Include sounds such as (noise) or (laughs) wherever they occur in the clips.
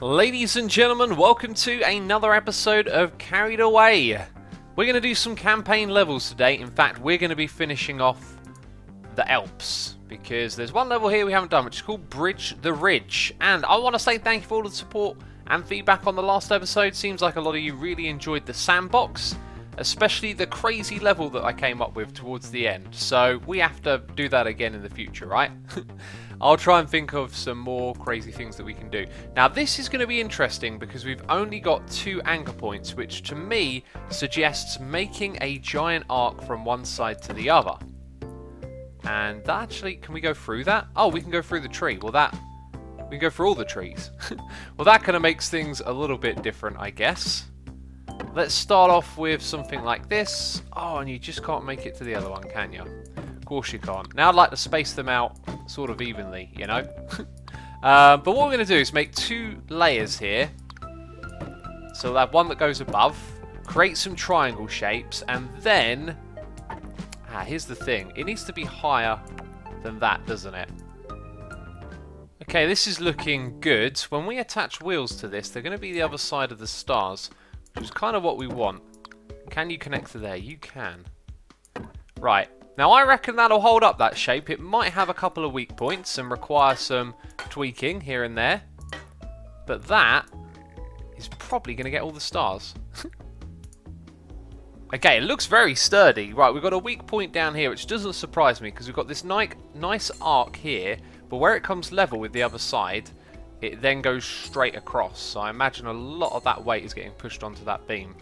Ladies and gentlemen, welcome to another episode of Carried Away. We're going to do some campaign levels today. In fact, we're going to be finishing off the Alps because there's one level here we haven't done, which is called Bridge the Ridge. And I want to say thank you for all the support and feedback on the last episode. Seems like a lot of you really enjoyed the sandbox, especially the crazy level that I came up with towards the end. So we have to do that again in the future, right? (laughs) I'll try and think of some more crazy things that we can do. Now this is going to be interesting because we've only got two anchor points, which to me suggests making a giant arc from one side to the other. And actually, can we go through that? Oh, we can go through the tree. Well, that, we can go through all the trees. (laughs) well, that kind of makes things a little bit different, I guess. Let's start off with something like this. Oh, and you just can't make it to the other one, can you? Of course you can't. Now I'd like to space them out sort of evenly, you know? (laughs) uh, but what we're going to do is make two layers here. So we'll have one that goes above, create some triangle shapes, and then... Ah, here's the thing. It needs to be higher than that, doesn't it? Okay, this is looking good. When we attach wheels to this, they're going to be the other side of the stars, which is kind of what we want. Can you connect to there? You can. Right, now I reckon that'll hold up that shape. It might have a couple of weak points and require some tweaking here and there. But that is probably going to get all the stars. (laughs) okay, it looks very sturdy. Right, we've got a weak point down here, which doesn't surprise me because we've got this nice arc here, but where it comes level with the other side, it then goes straight across. So I imagine a lot of that weight is getting pushed onto that beam.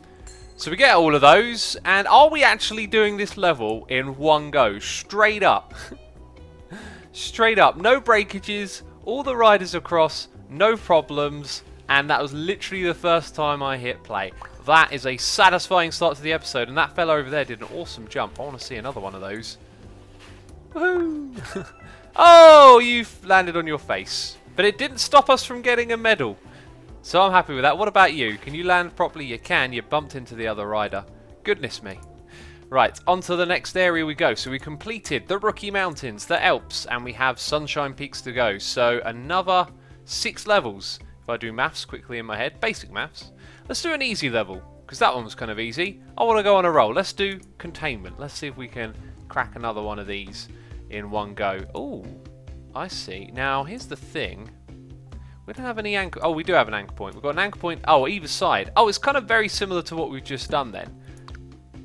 So we get all of those, and are we actually doing this level in one go? Straight up. (laughs) Straight up. No breakages, all the riders across, no problems, and that was literally the first time I hit play. That is a satisfying start to the episode, and that fella over there did an awesome jump. I want to see another one of those. Woohoo! (laughs) oh, you've landed on your face. But it didn't stop us from getting a medal. So I'm happy with that. What about you? Can you land properly? You can. You bumped into the other rider. Goodness me. Right, on to the next area we go. So we completed the Rookie Mountains, the Alps, and we have Sunshine Peaks to go. So another six levels. If I do maths quickly in my head, basic maths. Let's do an easy level, because that one was kind of easy. I want to go on a roll. Let's do containment. Let's see if we can crack another one of these in one go. Oh, I see. Now, here's the thing. We don't have any anchor... Oh, we do have an anchor point. We've got an anchor point... Oh, either side. Oh, it's kind of very similar to what we've just done then.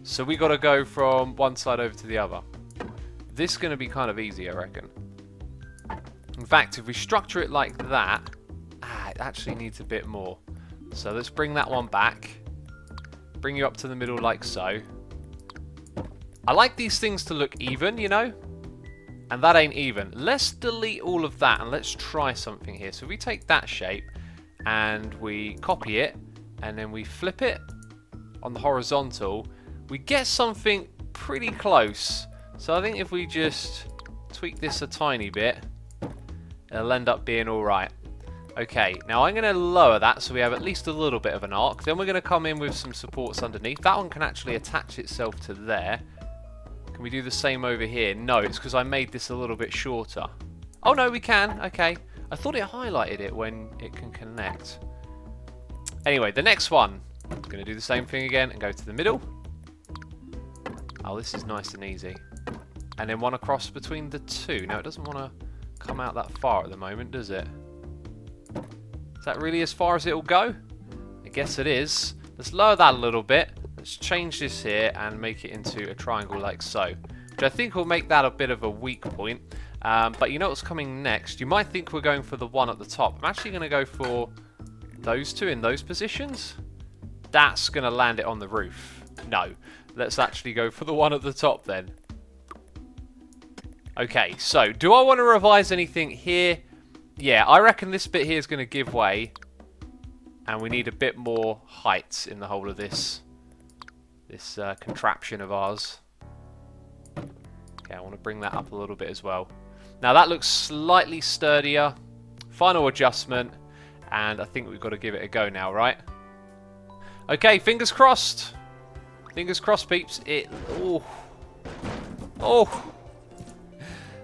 So we got to go from one side over to the other. This is going to be kind of easy, I reckon. In fact, if we structure it like that... Ah, it actually needs a bit more. So let's bring that one back. Bring you up to the middle like so. I like these things to look even, you know? And that ain't even. Let's delete all of that and let's try something here. So we take that shape and we copy it and then we flip it on the horizontal. We get something pretty close. So I think if we just tweak this a tiny bit, it'll end up being alright. Okay, now I'm going to lower that so we have at least a little bit of an arc. Then we're going to come in with some supports underneath. That one can actually attach itself to there. Can we do the same over here? No, it's because I made this a little bit shorter. Oh no, we can. Okay. I thought it highlighted it when it can connect. Anyway, the next one. I'm going to do the same thing again and go to the middle. Oh, this is nice and easy. And then one across between the two. Now, it doesn't want to come out that far at the moment, does it? Is that really as far as it will go? I guess it is. Let's lower that a little bit. Let's change this here and make it into a triangle like so. Which I think will make that a bit of a weak point. Um, but you know what's coming next? You might think we're going for the one at the top. I'm actually going to go for those two in those positions. That's going to land it on the roof. No. Let's actually go for the one at the top then. Okay, so do I want to revise anything here? Yeah, I reckon this bit here is going to give way. And we need a bit more height in the whole of this this uh, contraption of ours. Okay, I want to bring that up a little bit as well. Now that looks slightly sturdier. Final adjustment, and I think we've got to give it a go now, right? Okay, fingers crossed. Fingers crossed, peeps. It. Oh. Oh.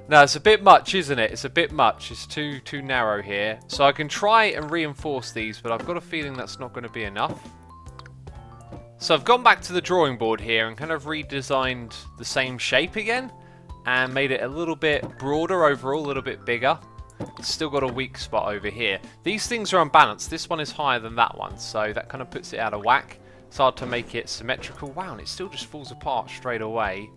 Now it's a bit much, isn't it? It's a bit much. It's too too narrow here. So I can try and reinforce these, but I've got a feeling that's not going to be enough. So I've gone back to the drawing board here and kind of redesigned the same shape again and made it a little bit broader overall, a little bit bigger. It's still got a weak spot over here. These things are unbalanced. This one is higher than that one, so that kind of puts it out of whack. It's hard to make it symmetrical. Wow, and it still just falls apart straight away.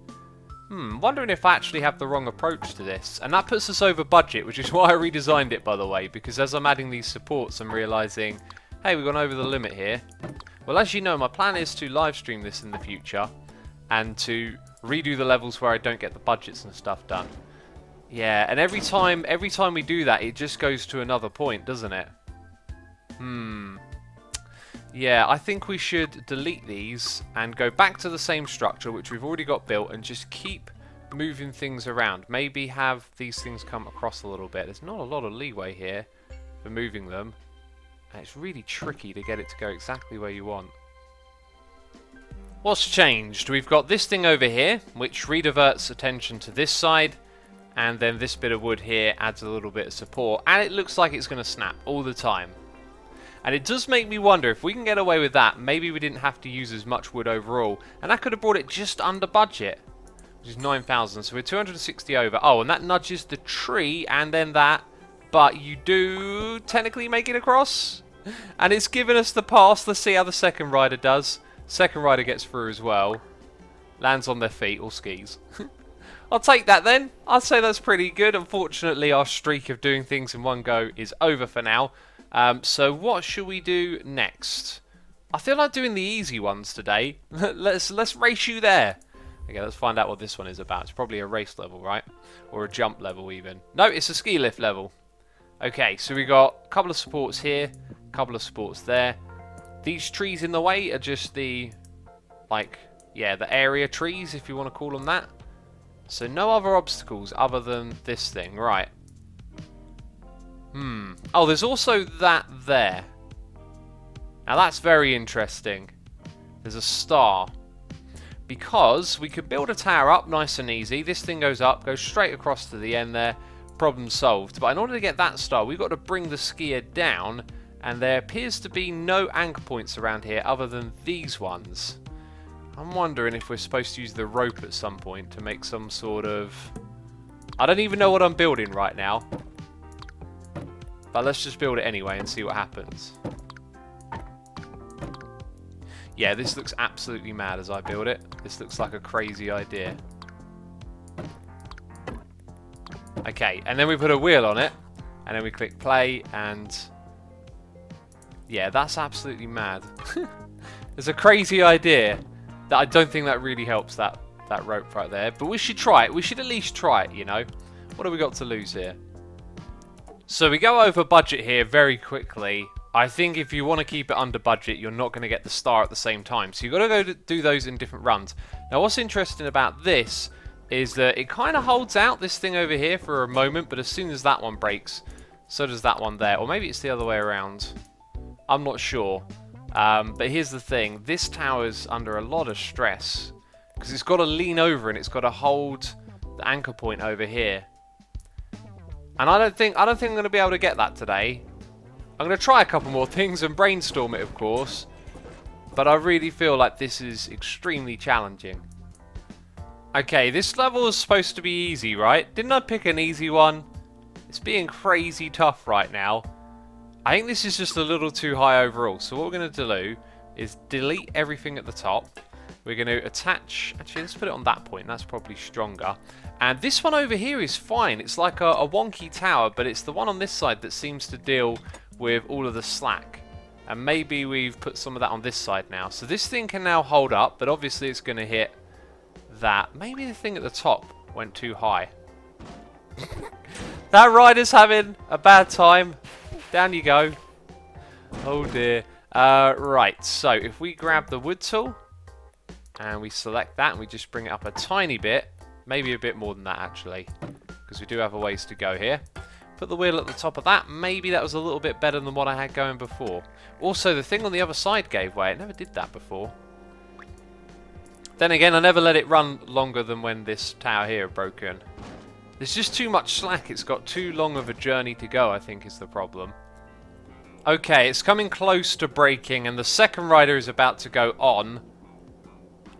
Hmm, wondering if I actually have the wrong approach to this. And that puts us over budget, which is (laughs) why I redesigned it, by the way, because as I'm adding these supports, I'm realising, hey, we've gone over the limit here. Well, as you know, my plan is to live stream this in the future and to redo the levels where I don't get the budgets and stuff done. Yeah, and every time every time we do that, it just goes to another point, doesn't it? Hmm. Yeah, I think we should delete these and go back to the same structure, which we've already got built, and just keep moving things around. Maybe have these things come across a little bit. There's not a lot of leeway here for moving them. And it's really tricky to get it to go exactly where you want. What's changed? We've got this thing over here, which rediverts attention to this side, and then this bit of wood here adds a little bit of support, and it looks like it's going to snap all the time. And it does make me wonder, if we can get away with that, maybe we didn't have to use as much wood overall, and that could have brought it just under budget, which is 9,000, so we're 260 over. Oh, and that nudges the tree, and then that but you do technically make it across. And it's given us the pass. Let's see how the second rider does. Second rider gets through as well. Lands on their feet or skis. (laughs) I'll take that then. I'd say that's pretty good. Unfortunately, our streak of doing things in one go is over for now. Um, so what should we do next? I feel like doing the easy ones today. (laughs) let's let's race you there. Okay, let's find out what this one is about. It's probably a race level, right? Or a jump level even. No, it's a ski lift level. Okay, so we got a couple of supports here, a couple of supports there. These trees in the way are just the, like, yeah, the area trees, if you want to call them that. So no other obstacles other than this thing, right. Hmm. Oh, there's also that there. Now that's very interesting. There's a star. Because we could build a tower up nice and easy. This thing goes up, goes straight across to the end there problem solved. But in order to get that star, we've got to bring the skier down, and there appears to be no anchor points around here other than these ones. I'm wondering if we're supposed to use the rope at some point to make some sort of... I don't even know what I'm building right now. But let's just build it anyway and see what happens. Yeah, this looks absolutely mad as I build it. This looks like a crazy idea. Okay, and then we put a wheel on it, and then we click play, and yeah, that's absolutely mad. (laughs) it's a crazy idea that I don't think that really helps that, that rope right there, but we should try it. We should at least try it, you know? What have we got to lose here? So we go over budget here very quickly. I think if you want to keep it under budget, you're not going to get the star at the same time. So you've got to go do those in different runs. Now what's interesting about this is that it kind of holds out this thing over here for a moment, but as soon as that one breaks, so does that one there. Or maybe it's the other way around. I'm not sure. Um, but here's the thing. This tower's under a lot of stress. Because it's got to lean over and it's got to hold the anchor point over here. And I don't think I don't think I'm going to be able to get that today. I'm going to try a couple more things and brainstorm it, of course. But I really feel like this is extremely challenging. Okay, this level is supposed to be easy, right? Didn't I pick an easy one? It's being crazy tough right now. I think this is just a little too high overall. So what we're going to do is delete everything at the top. We're going to attach... Actually, let's put it on that point. That's probably stronger. And this one over here is fine. It's like a, a wonky tower, but it's the one on this side that seems to deal with all of the slack. And maybe we've put some of that on this side now. So this thing can now hold up, but obviously it's going to hit that. Maybe the thing at the top went too high. (laughs) that rider's having a bad time. Down you go. Oh dear. Uh, right, so if we grab the wood tool and we select that and we just bring it up a tiny bit, maybe a bit more than that actually, because we do have a ways to go here. Put the wheel at the top of that, maybe that was a little bit better than what I had going before. Also, the thing on the other side gave way, it never did that before. Then again, I never let it run longer than when this tower here broken. There's just too much slack. It's got too long of a journey to go, I think is the problem. Okay, it's coming close to breaking, and the second rider is about to go on.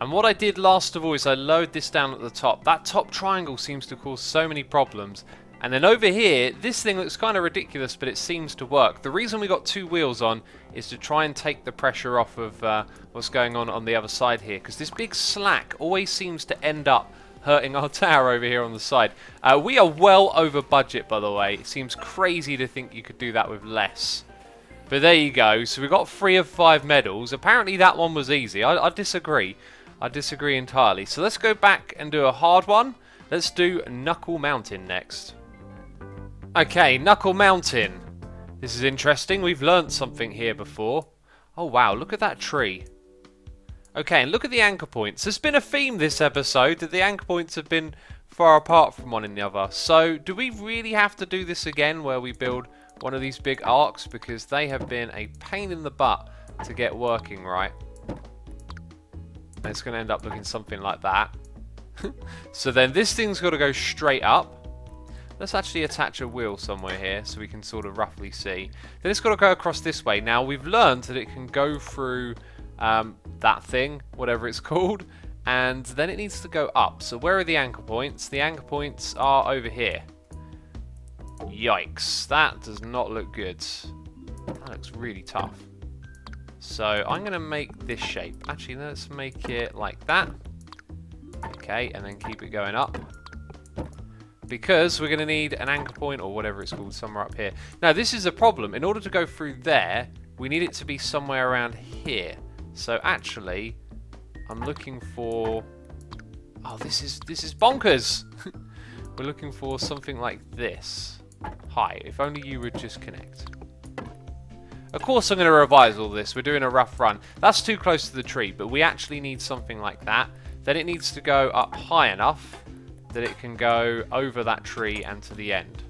And what I did last of all is I lowered this down at the top. That top triangle seems to cause so many problems. And then over here, this thing looks kind of ridiculous, but it seems to work. The reason we got two wheels on is to try and take the pressure off of uh, what's going on on the other side here. Because this big slack always seems to end up hurting our (laughs) tower over here on the side. Uh, we are well over budget, by the way. It seems crazy to think you could do that with less. But there you go. So we got three of five medals. Apparently that one was easy. I, I disagree. I disagree entirely. So let's go back and do a hard one. Let's do Knuckle Mountain next. Okay, Knuckle Mountain. This is interesting. We've learnt something here before. Oh, wow. Look at that tree. Okay, and look at the anchor points. There's been a theme this episode that the anchor points have been far apart from one another. So, do we really have to do this again where we build one of these big arcs? Because they have been a pain in the butt to get working right. And it's going to end up looking something like that. (laughs) so then this thing's got to go straight up. Let's actually attach a wheel somewhere here so we can sort of roughly see. Then it's got to go across this way. Now we've learned that it can go through um, that thing, whatever it's (laughs) called, and then it needs to go up. So where are the anchor points? The anchor points are over here. Yikes, that does not look good. That looks really tough. So I'm going to make this shape. Actually, let's make it like that. Okay, and then keep it going up. Because we're going to need an anchor point or whatever it's called somewhere up here. Now, this is a problem. In order to go through there, we need it to be somewhere around here. So actually, I'm looking for... Oh, this is this is bonkers! (laughs) we're looking for something like this. Hi, if only you would just connect. Of course I'm going to revise all this. We're doing a rough run. That's too close to the tree, but we actually need something like that. Then it needs to go up high enough that it can go over that tree and to the end.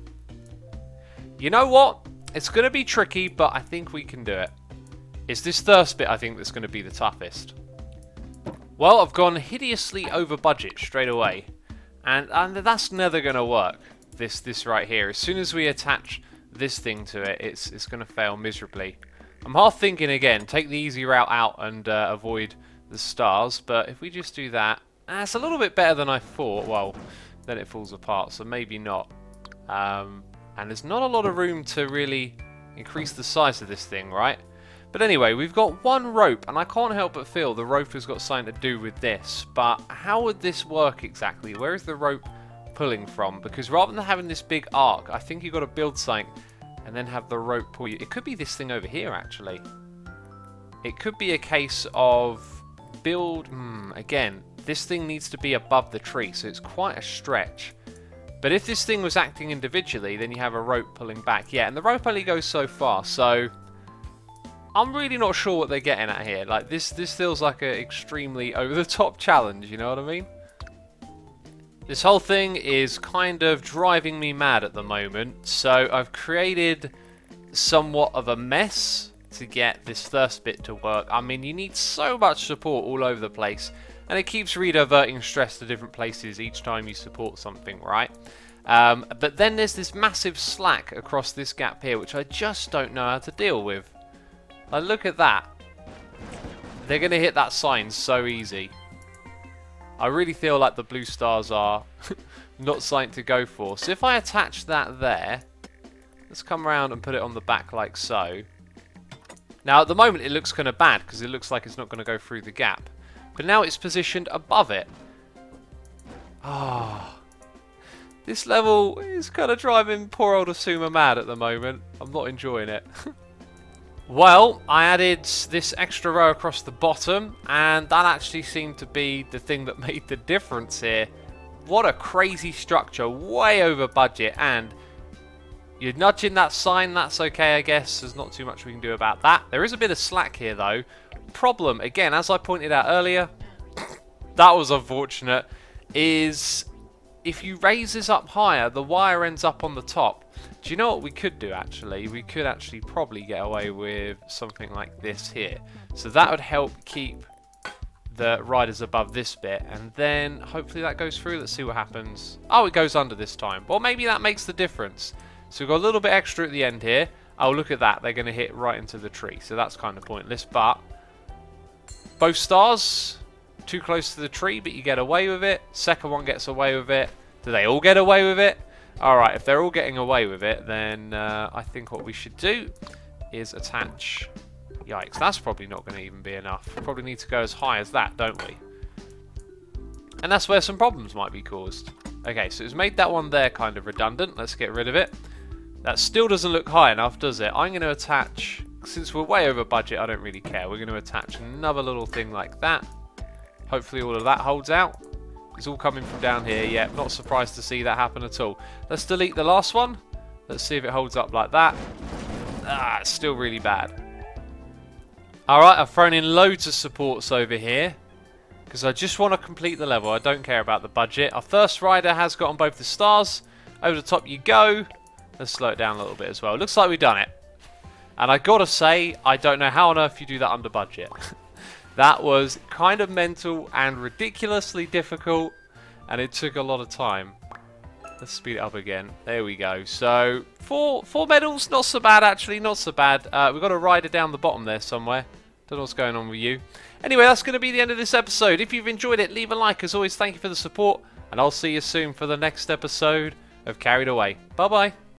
You know what? It's going to be tricky, but I think we can do it. It's this thirst bit I think that's going to be the toughest. Well, I've gone hideously over budget straight away. And, and that's never going to work, this, this right here. As soon as we attach this thing to it, it's, it's going to fail miserably. I'm half thinking again, take the easy route out and uh, avoid the stars, but if we just do that, uh, it's a little bit better than I thought. Well, then it falls apart, so maybe not. Um, and there's not a lot of room to really increase the size of this thing, right? But anyway, we've got one rope, and I can't help but feel the rope has got something to do with this. But how would this work exactly? Where is the rope pulling from? Because rather than having this big arc, I think you've got to build something and then have the rope pull you. It could be this thing over here, actually. It could be a case of build... Hmm, again, this thing needs to be above the tree, so it's quite a stretch. But if this thing was acting individually, then you have a rope pulling back. Yeah, and the rope only goes so far, so... I'm really not sure what they're getting at here. Like, this, this feels like an extremely over-the-top (laughs) challenge, you know what I mean? This whole thing is kind of driving me mad at the moment, so I've created somewhat of a mess to get this first bit to work. I mean, you need so much support all over the place, and it keeps rediverting stress to different places each time you support something, right? Um, but then there's this massive slack across this gap here, which I just don't know how to deal with. Like, look at that. They're going to hit that sign so easy. I really feel like the blue stars are (laughs) not something to go for. So if I attach that there, let's come around and put it on the back like so. Now at the moment it looks kind of bad because it looks like it's not going to go through the gap. But now it's positioned above it. Ah. Oh, this level is kind of driving poor old Xisuma mad at the moment. I'm not enjoying it. (laughs) Well, I added this extra row across the bottom, and that actually seemed to be the thing that (laughs) made the difference here. What a crazy structure, way over budget, and you're nudging that sign, that's okay, I guess. There's not too much we can do about that. There is a bit of slack here, though. Problem, again, as I pointed out earlier, that was unfortunate, is if you raise this up higher, the wire ends up on the top. Do you know what we could do actually? We could actually probably get away with something like this here. So that would help keep the riders above this bit, and then hopefully that goes through. Let's see what happens. Oh, it goes under this time. Well, maybe that makes the difference. So we've got a little bit extra at the end here. Oh, look at that. They're going to hit right into the tree. So that's kind of pointless. But both stars, too close to the tree, but you get away with it. Second one gets away with it. Do they all get away with it? Alright, if they're all getting away with it, then uh, I think what we should do is attach... Yikes, that's probably not going to even be enough. Probably need to go as high as that, don't we? And that's where some problems might be caused. Okay, so it's made that one there kind of redundant. Let's get rid of it. That still doesn't look high enough, does it? I'm going to attach, since we're way over budget, I don't really care. We're going to attach another little thing like that. Hopefully all of that holds out. It's all coming from down here. Yeah, not surprised to see that happen at all. Let's delete the last one. Let's see if it holds up like that. Ah, it's still really bad. Alright, I've thrown in loads of supports over here. Because I just want to complete the level. I don't care about the budget. Our first rider has got on both the stars. Over the top you go. Let's slow it down a little bit as well. Looks like we've done it. And I gotta say, I don't know how on earth you do that under budget. (laughs) that was kind of mental and ridiculously difficult. And it took a lot of time. Let's speed it up again. There we go. So, four four medals. Not so bad, actually. Not so bad. Uh, we've got a rider down the bottom there somewhere. Don't know what's going on with you. Anyway, that's going to be the end of this episode. If you've enjoyed it, leave a like. As always, thank you for the support. And I'll see you soon for the next episode of Carried Away. Bye-bye.